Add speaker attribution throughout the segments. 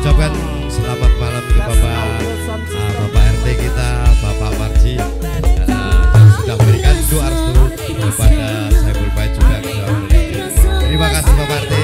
Speaker 1: ucapkan selamat malam ke Bapak uh, Bapak RT kita, Bapak Marji uh, sudah memberikan doa restu kepada Saiful Bait juga Terima kasih Bapak RT.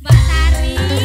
Speaker 1: Mbak Sari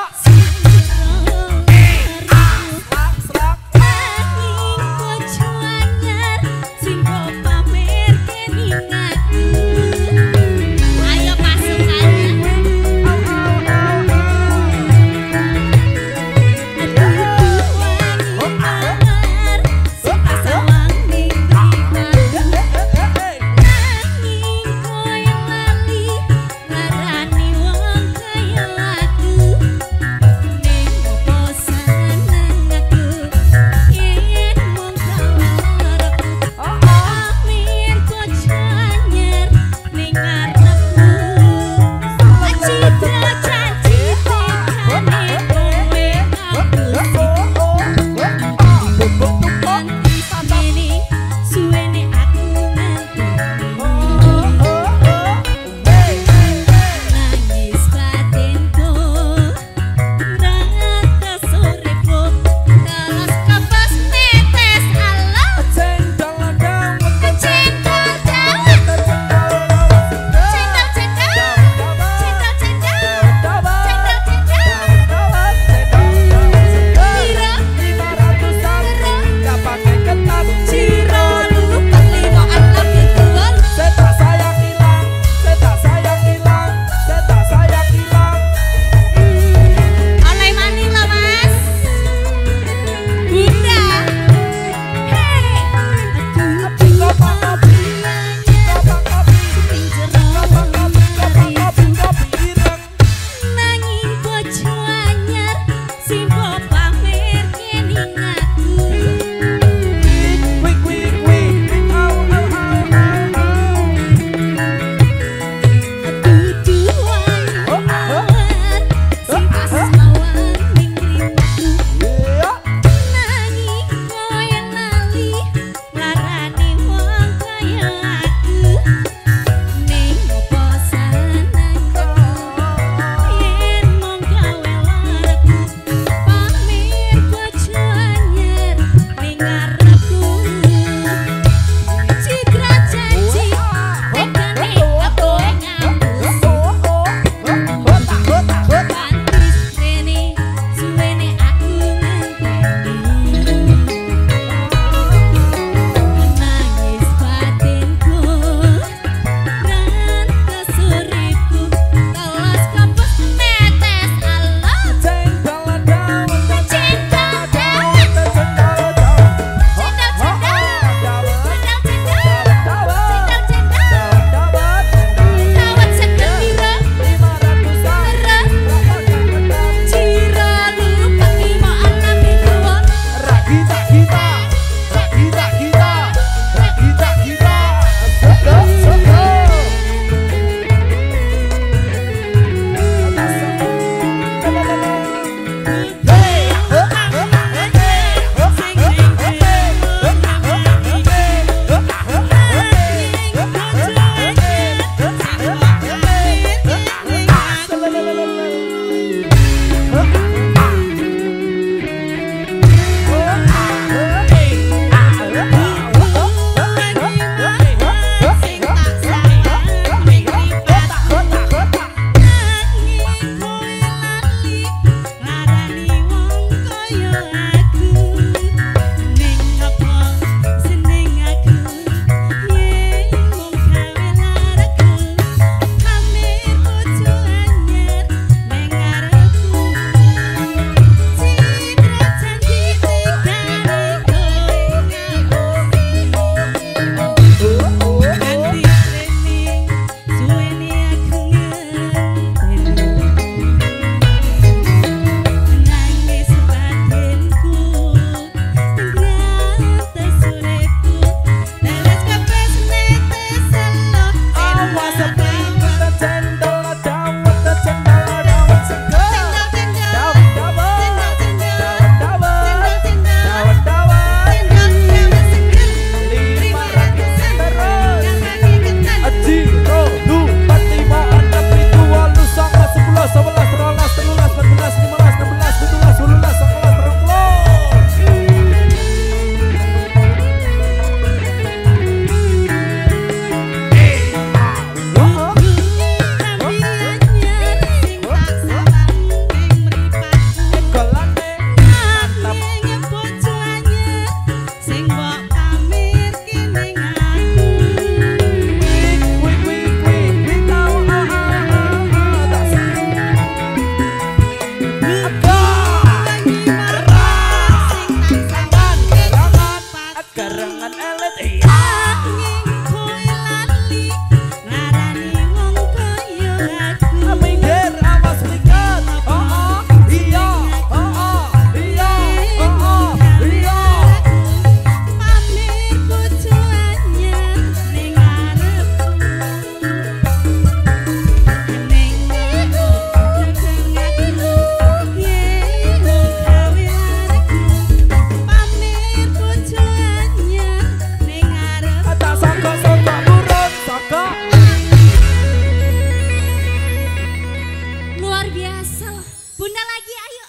Speaker 1: Yeah. Bunda lagi ayo.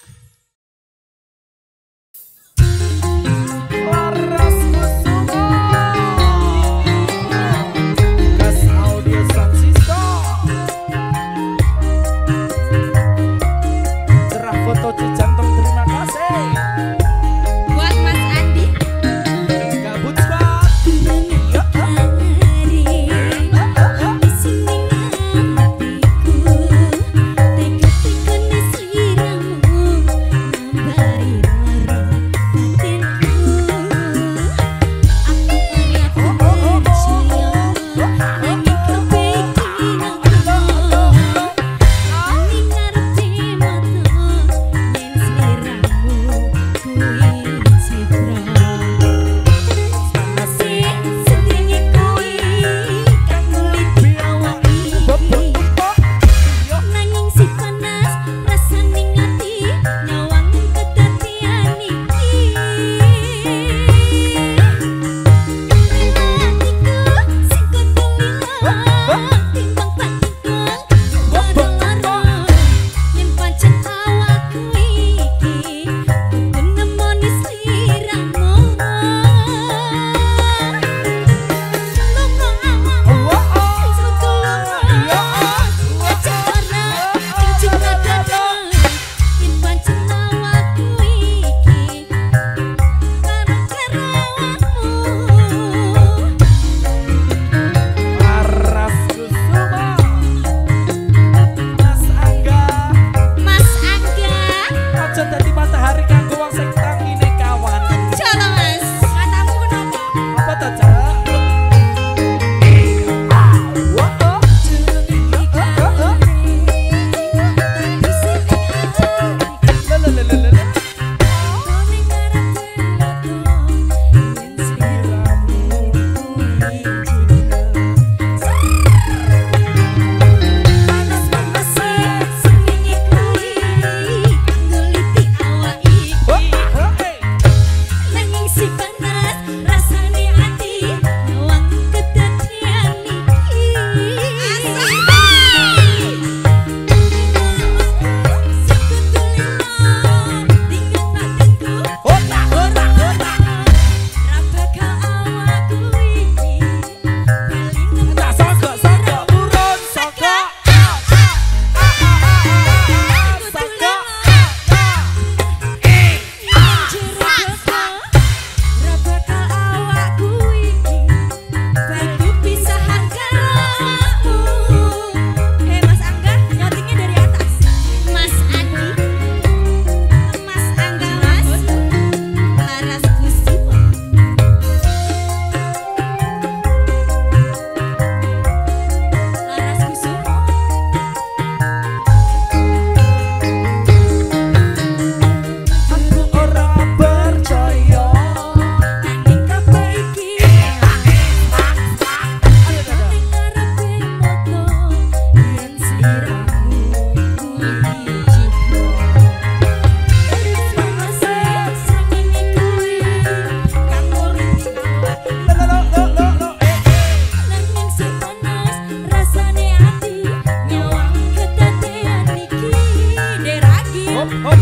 Speaker 2: Oh.